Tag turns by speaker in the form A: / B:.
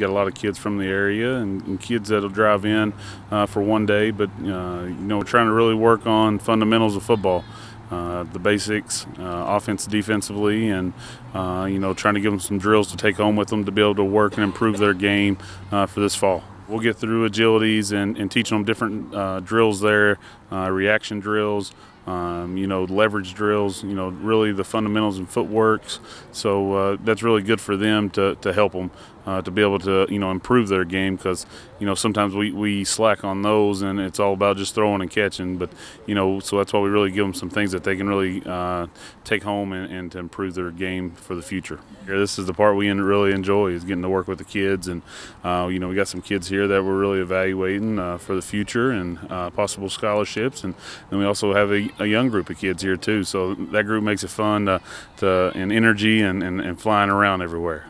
A: got a lot of kids from the area and, and kids that'll drive in uh, for one day. But uh, you know, we're trying to really work on fundamentals of football. Uh, the basics, uh, offense, defensively, and uh, you know, trying to give them some drills to take home with them to be able to work and improve their game uh, for this fall. We'll get through agilities and, and teaching them different uh, drills there, reaction drills, um, you know, leverage drills, you know, really the fundamentals and footworks. So uh, that's really good for them to, to help them uh, to be able to, you know, improve their game because, you know, sometimes we, we slack on those and it's all about just throwing and catching. But, you know, so that's why we really give them some things that they can really uh, take home and, and, to improve their game for the future. This is the part we really enjoy is getting to work with the kids. And, uh, you know, we got some kids here that we're really evaluating uh, for the future and uh, possible scholarships. And then we also have a, young group of kids here, too. So that group makes it fun to, to and energy and, and, and flying around everywhere.